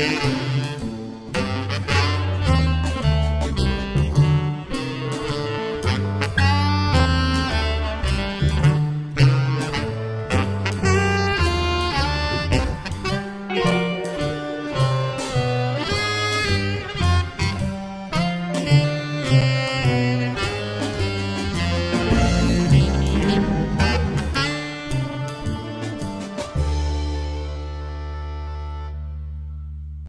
Música